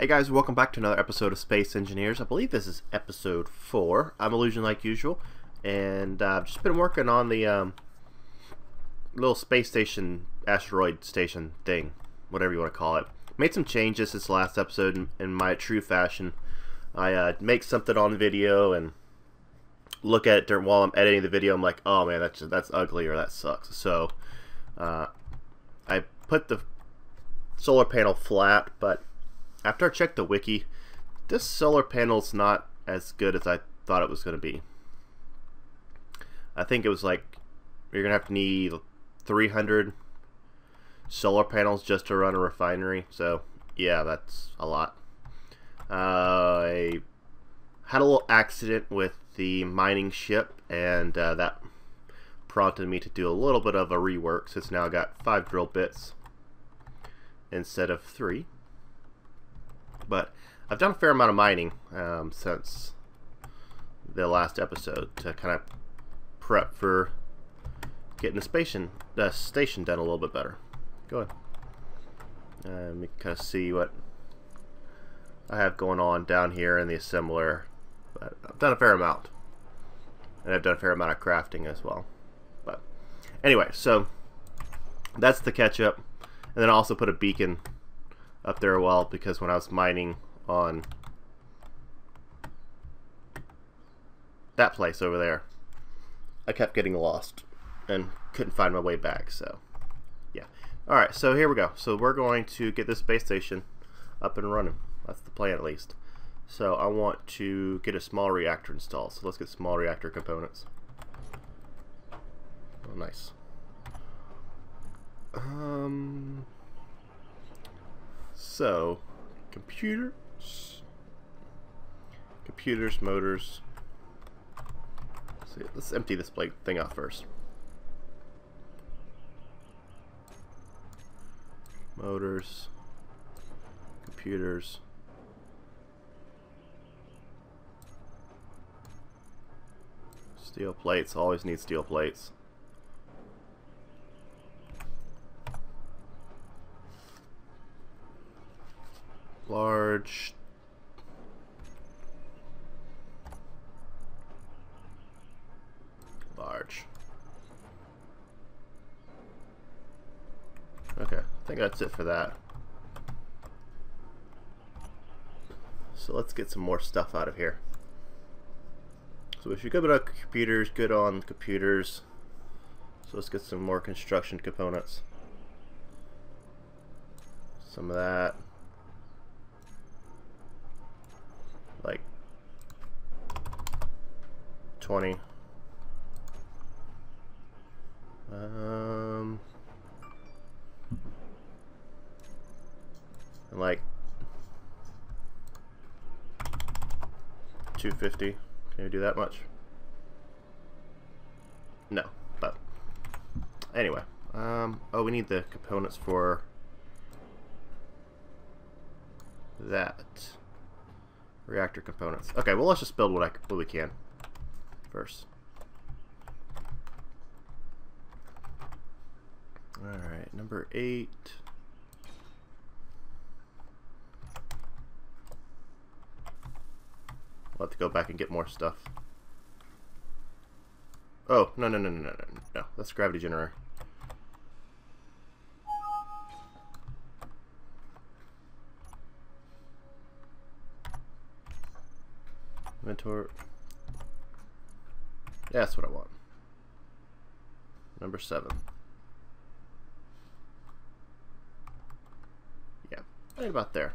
Hey guys, welcome back to another episode of Space Engineers. I believe this is episode 4. I'm Illuzion like usual, and uh, I've just been working on the um, little space station, asteroid station thing, whatever you want to call it. Made some changes this last episode in, in my true fashion. I uh, make something on video and look at it during, while I'm editing the video. I'm like, oh man, that's that's ugly or that sucks. So uh, I put the solar panel flat, but after I checked the wiki, this solar panel's not as good as I thought it was going to be. I think it was like you're going to have to need 300 solar panels just to run a refinery. So, yeah, that's a lot. Uh, I had a little accident with the mining ship, and uh, that prompted me to do a little bit of a rework. It's now got five drill bits instead of three. But I've done a fair amount of mining um, since the last episode to kind of prep for getting the station, the station done a little bit better. Go ahead. Uh, let me kind of see what I have going on down here in the assembler. But I've done a fair amount. And I've done a fair amount of crafting as well. But anyway, so that's the catch up. And then I also put a beacon up there a while because when I was mining on that place over there, I kept getting lost and couldn't find my way back. So, yeah. Alright, so here we go. So we're going to get this space station up and running. That's the plan at least. So I want to get a small reactor installed. So let's get small reactor components. Oh, nice. Um, so, computers, computers, motors. Let's, see, let's empty this plate thing off first. Motors, computers. Steel plates, always need steel plates. Large. Large. Okay I think that's it for that. So let's get some more stuff out of here. So if you're good on computers good on computers. So let's get some more construction components. Some of that 20. Um, and like 250. Can you do that much? No, but anyway. Um, oh, we need the components for that reactor components. Okay, well let's just build what I what we can first. Alright, number eight. We'll have to go back and get more stuff. Oh, no, no, no, no, no, no, no. That's gravity generator. Inventory. That's what I want. Number seven. Yeah, right about there.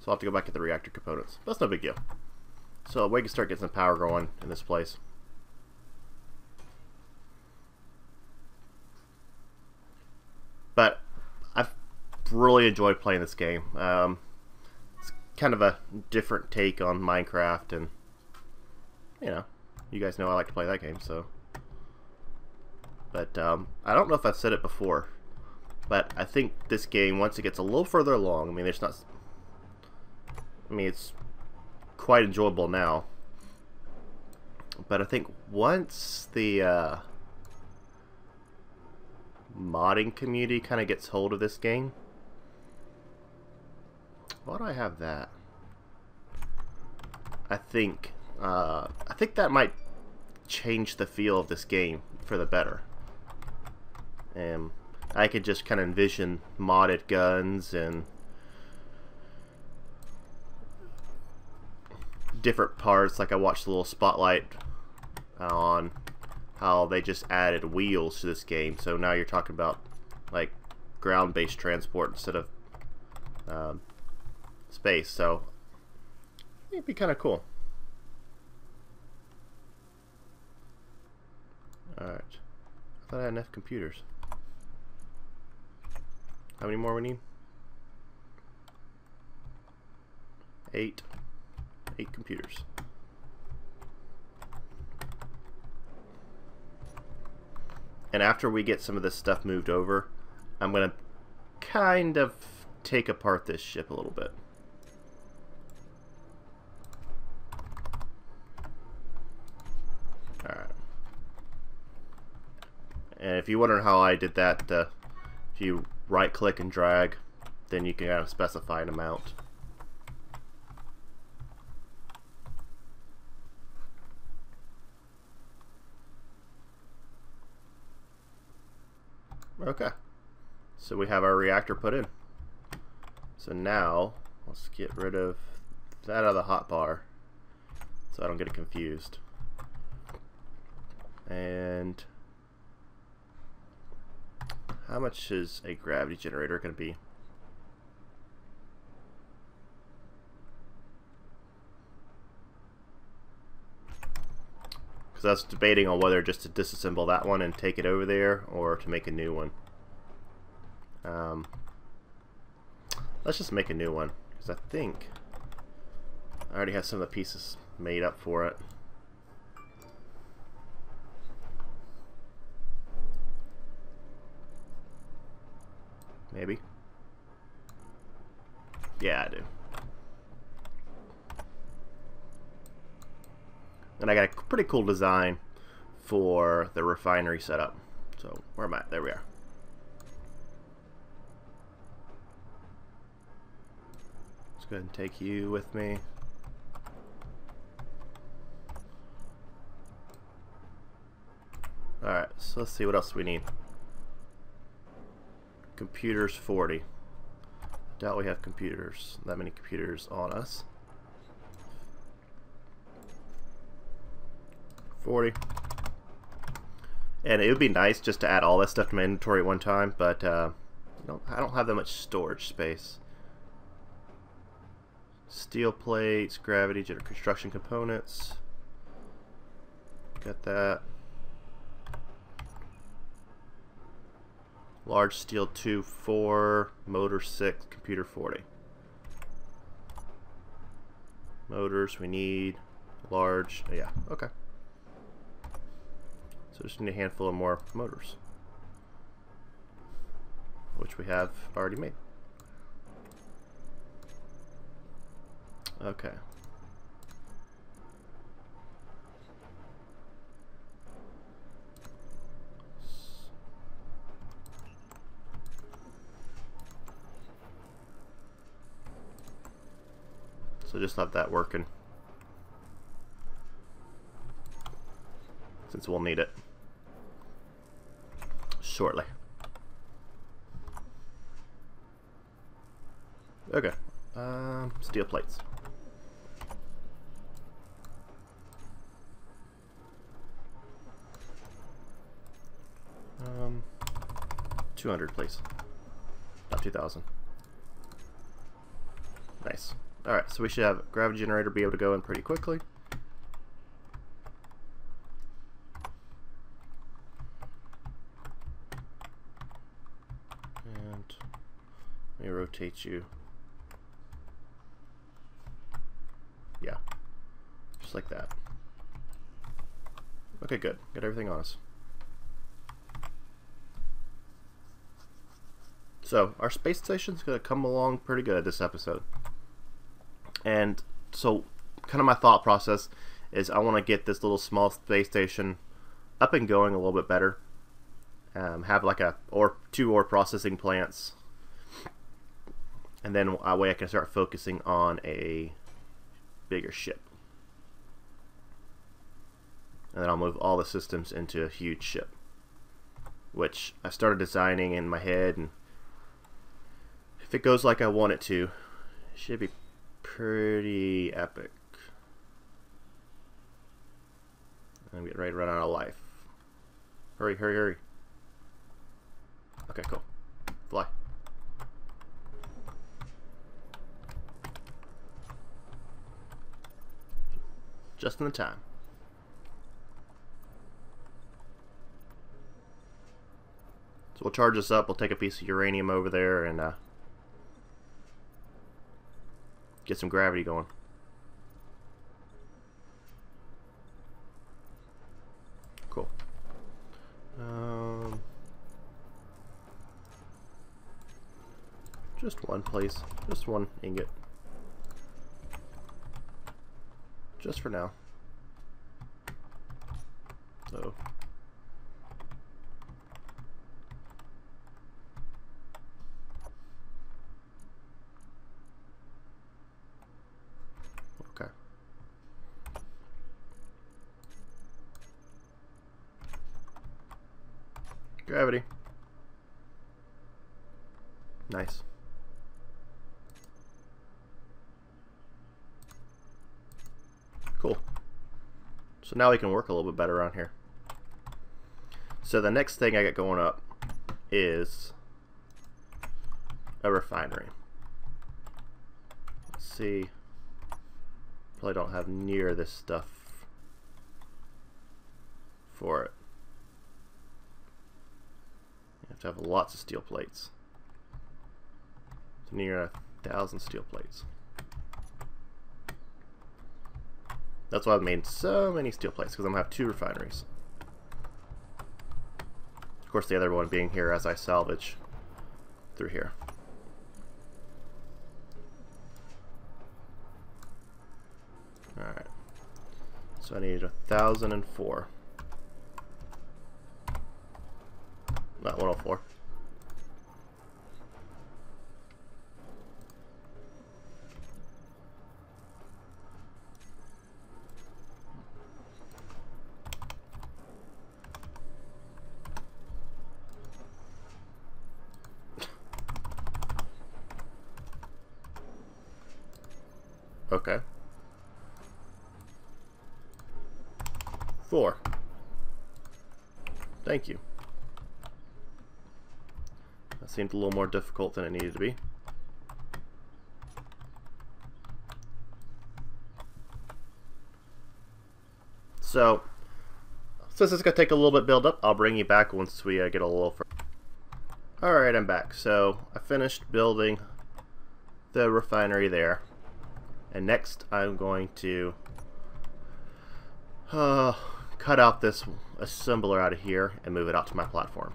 So I'll have to go back to the reactor components. That's no big deal. So we can start getting some power going in this place. But I've really enjoyed playing this game. Um, kind of a different take on Minecraft, and you know, you guys know I like to play that game, so. But um, I don't know if I've said it before, but I think this game, once it gets a little further along, I mean, there's not. I mean, it's quite enjoyable now, but I think once the uh, modding community kind of gets hold of this game. Why do I have that? I think uh, I think that might change the feel of this game for the better. And I could just kind of envision modded guns and different parts. Like I watched the little spotlight on how they just added wheels to this game. So now you're talking about like ground-based transport instead of um, space. So it'd be kind of cool. Alright. I thought I had enough computers. How many more we need? Eight. Eight computers. And after we get some of this stuff moved over, I'm going to kind of take apart this ship a little bit. Alright. And if you wonder how I did that, uh, if you right click and drag, then you can kind of specify an amount. Okay. So we have our reactor put in. So now, let's get rid of that out of the hotbar so I don't get it confused. And how much is a gravity generator going to be? Because I was debating on whether just to disassemble that one and take it over there or to make a new one. Um, let's just make a new one because I think I already have some of the pieces made up for it. Maybe. Yeah, I do. And I got a pretty cool design for the refinery setup. So, where am I? There we are. Let's go ahead and take you with me. Alright, so let's see what else we need. Computers 40. Doubt we have computers, that many computers on us. 40. And it would be nice just to add all that stuff to my inventory at one time, but uh, I don't have that much storage space. Steel plates, gravity, construction components. Got that. Large steel 2, 4, motor 6, computer 40. Motors, we need large, yeah, okay. So just need a handful of more motors. Which we have already made. Okay. So just have that working. Since we'll need it shortly. Okay. Um, steel plates. Um, 200 please. Not 2,000. Nice. Alright, so we should have gravity generator be able to go in pretty quickly. And let me rotate you. Yeah, just like that. Okay, good. Got everything on us. So, our space station's going to come along pretty good this episode. And so, kind of my thought process is I want to get this little small space station up and going a little bit better. um, have like a or two ore processing plants, and then a way I can start focusing on a bigger ship. And then I'll move all the systems into a huge ship, which I started designing in my head, and if it goes like I want it to, it should be pretty epic. I'm getting ready to run out of life. Hurry, hurry, hurry. Okay, cool. Fly. Just in the time. So we'll charge this up, we'll take a piece of uranium over there and uh, get some gravity going. Cool. Um, just one, please. Just one ingot. Just for now. So. Okay. Gravity. Nice. Cool. So now we can work a little bit better around here. So the next thing I got going up is a refinery. Let's see. Probably don't have near this stuff for it have to have lots of steel plates. So near a thousand steel plates. That's why I've made so many steel plates, because I'm going to have two refineries. Of course, the other one being here as I salvage through here. Alright. So I need a 1,004. About 104. Okay. Four. Thank you. That seemed a little more difficult than it needed to be. So, since it's going to take a little bit build up, I'll bring you back once we uh, get a little further. Alright, I'm back. So, I finished building the refinery there. And next I'm going to uh, cut out this assembler out of here and move it out to my platform.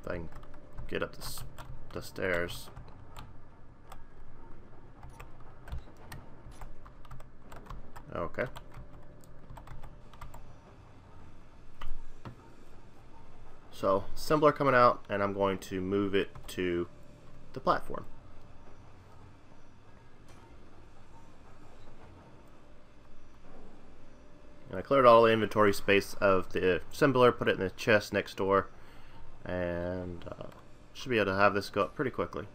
If I can get up the, the stairs. Okay. So, assembler coming out, and I'm going to move it to the platform. And I cleared all the inventory space of the assembler, put it in the chest next door, and uh, should be able to have this go up pretty quickly.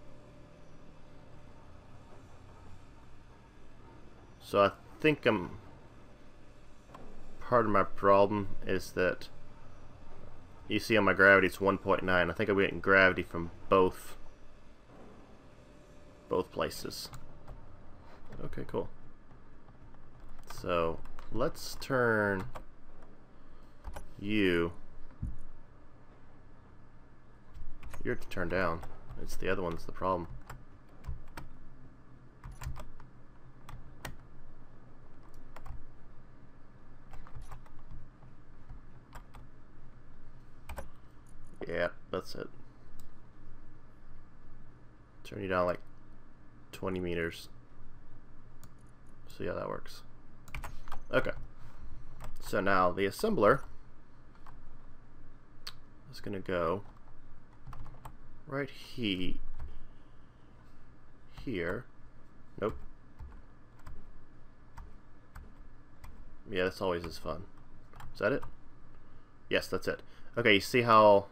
So I think I'm part of my problem is that you see on my gravity it's 1.9. I think I'm getting gravity from both both places. Okay, cool. So let's turn you you're to turn down. It's the other one's the problem. Yeah that's it. Turn you down like 20 meters. See how that works. Okay. So now the assembler is going to go right he here. Nope. Yeah, this always is fun. Is that it? Yes, that's it. Okay, you see how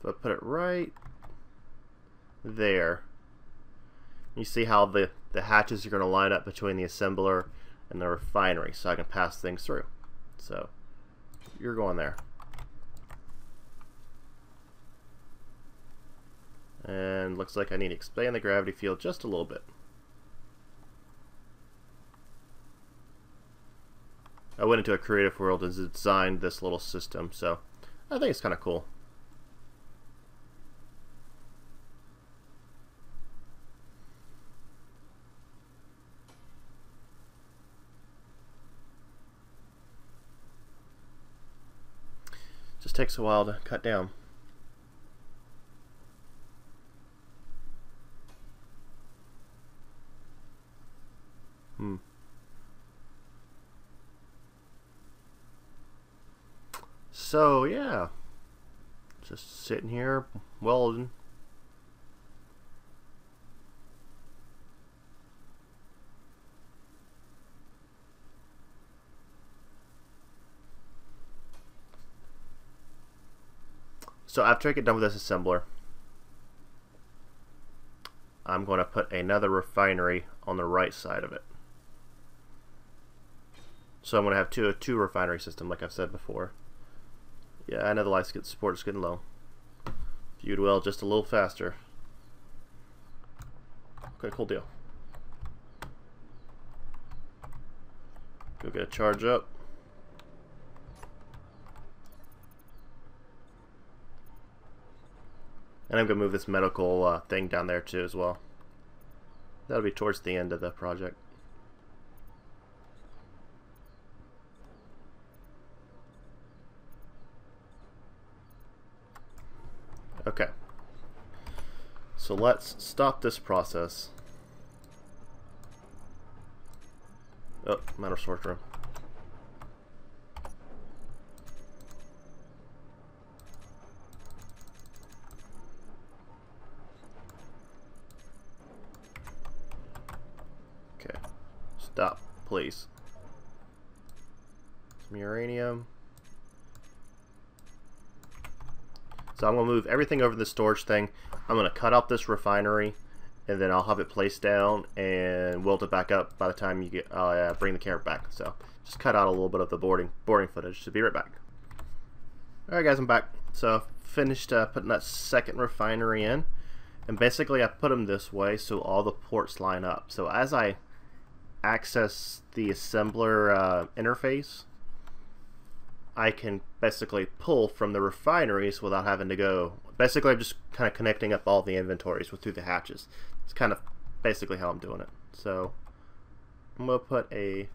if I put it right there, you see how the, the hatches are going to line up between the assembler and the refinery so I can pass things through. So, you're going there. And looks like I need to expand the gravity field just a little bit. I went into a creative world and designed this little system, so I think it's kind of cool. Just takes a while to cut down. So, yeah. Just sitting here welding. So after I get done with this assembler, I'm going to put another refinery on the right side of it. So I'm going to have two a two refinery system, like I've said before. Yeah, I know the light support is getting low. If you'd well just a little faster. Okay, cool deal. Go get a charge up. And I'm going to move this medical uh, thing down there too as well. That'll be towards the end of the project. Okay. So let's stop this process. Oh, matter storage room. Okay. Stop, please. Some uranium. So I'm going to move everything over the storage thing. I'm going to cut out this refinery and then I'll have it placed down and weld it back up by the time you get uh, bring the camera back. So just cut out a little bit of the boarding boarding footage. So be right back. Alright guys, I'm back. So finished uh, putting that second refinery in. And basically I put them this way so all the ports line up. So as I access the assembler uh, interface, I can basically pull from the refineries without having to go. Basically, I'm just kind of connecting up all the inventories with through the hatches. It's kind of basically how I'm doing it. So I'm going to put a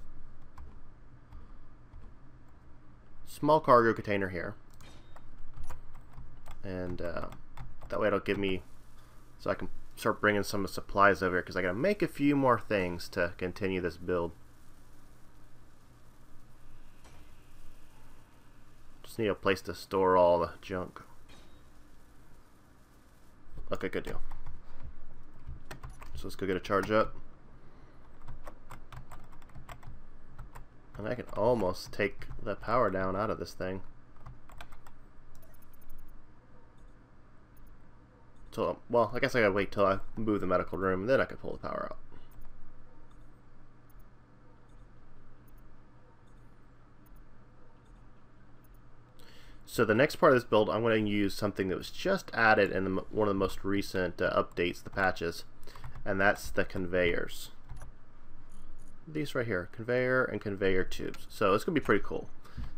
small cargo container here. And uh, that way it'll give me, so I can start bringing some supplies over here because I gotta make a few more things to continue this build. Need a place to store all the junk. Okay, good deal. So let's go get a charge up. And I can almost take the power down out of this thing. till well, I guess I gotta wait till I move the medical room, then I can pull the power out. So the next part of this build, I'm going to use something that was just added in the, one of the most recent uh, updates, the patches, and that's the conveyors. These right here, conveyor and conveyor tubes. So it's going to be pretty cool.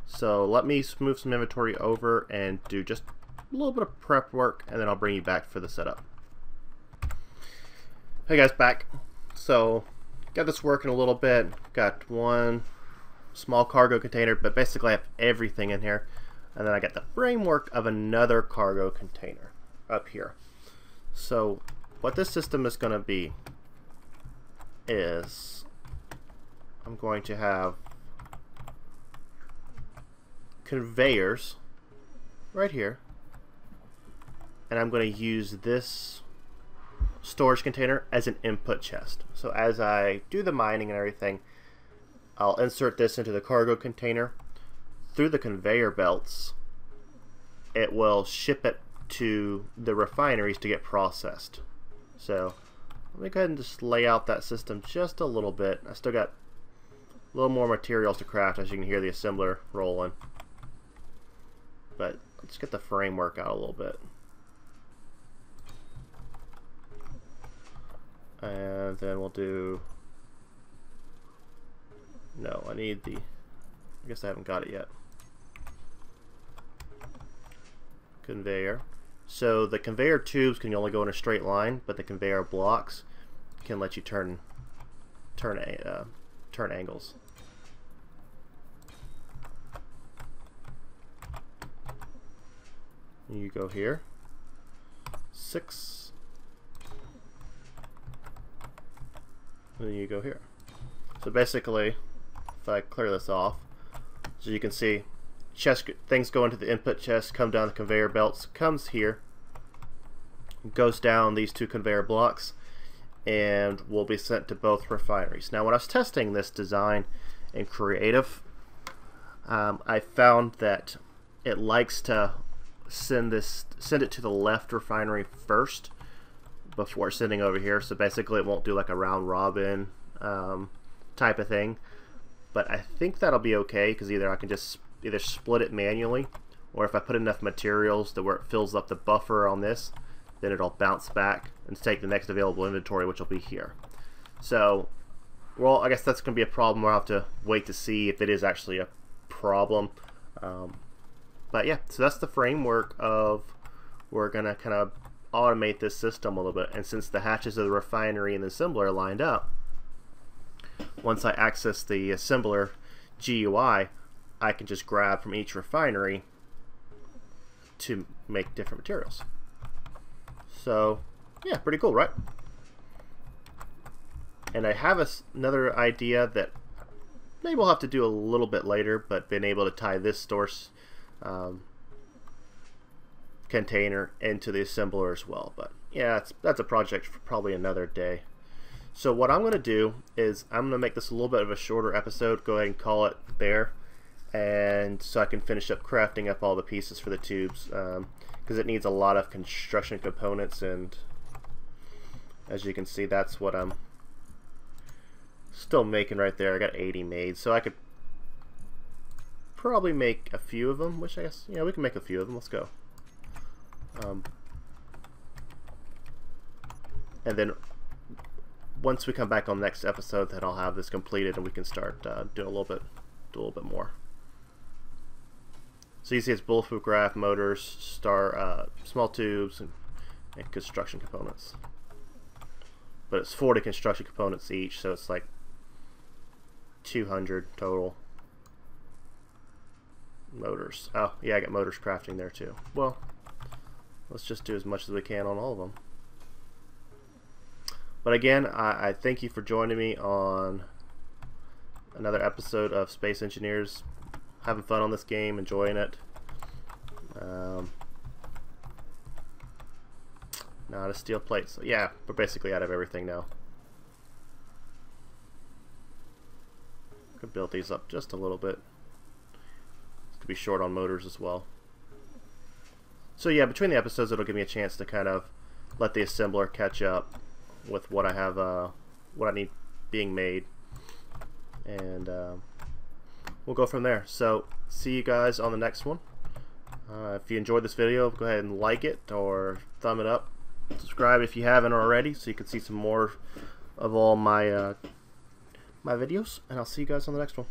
So let me move some inventory over and do just a little bit of prep work, and then I'll bring you back for the setup. Hey guys, back. So, got this working a little bit. Got one small cargo container, but basically I have everything in here. And then I got the framework of another cargo container up here. So, what this system is going to be is I'm going to have conveyors right here and I'm going to use this storage container as an input chest. So as I do the mining and everything, I'll insert this into the cargo container. Through the conveyor belts, it will ship it to the refineries to get processed. So let me go ahead and just lay out that system just a little bit. I still got a little more materials to craft as you can hear the assembler rolling. But let's get the framework out a little bit. And then we'll do... No, I need the... I guess I haven't got it yet. Conveyor. So the conveyor tubes can only go in a straight line, but the conveyor blocks can let you turn turn a uh, turn angles. You go here. Six. And then you go here. So basically, if I clear this off, so you can see chest things go into the input chest, come down the conveyor belts, comes here, goes down these two conveyor blocks, and will be sent to both refineries. Now, when I was testing this design in Creative, um, I found that it likes to send this send it to the left refinery first before sending over here. So basically, it won't do like a round robin um, type of thing. But I think that'll be okay because either I can just either split it manually, or if I put enough materials to where it fills up the buffer on this, then it'll bounce back and take the next available inventory, which will be here. So, well, I guess that's going to be a problem. We'll have to wait to see if it is actually a problem. Um, but yeah, so that's the framework of we're going to kind of automate this system a little bit. And since the hatches of the refinery and the assembler are lined up, once I access the assembler GUI, I can just grab from each refinery to make different materials. So, yeah, pretty cool, right? And I have a, another idea that maybe we'll have to do a little bit later, but being able to tie this source um, container into the assembler as well. But yeah, that's a project for probably another day. So what I'm going to do is I'm going to make this a little bit of a shorter episode. Go ahead and call it there. And so I can finish up crafting up all the pieces for the tubes. Um, because it needs a lot of construction components and as you can see that's what I'm still making right there I got 80 made so I could probably make a few of them which I guess yeah we can make a few of them let's go um, and then once we come back on the next episode then I'll have this completed and we can start uh, doing a little bit do a little bit more so you see it's bulletproof graph, motors, star, uh, small tubes, and, and construction components. But it's 40 construction components each, so it's like 200 total motors. Oh, yeah, I got motors crafting there too. Well, let's just do as much as we can on all of them. But again, I, I thank you for joining me on another episode of Space Engineers having fun on this game, enjoying it. Um, not a steel plate. So yeah, we're basically out of everything now. Could build these up just a little bit. To be short on motors as well. So yeah, between the episodes, it'll give me a chance to kind of let the assembler catch up with what I have, uh, what I need being made, and. Uh, we'll go from there. So, see you guys on the next one. Uh, if you enjoyed this video, go ahead and like it or thumb it up. Subscribe if you haven't already so you can see some more of all my uh, my videos. And I'll see you guys on the next one.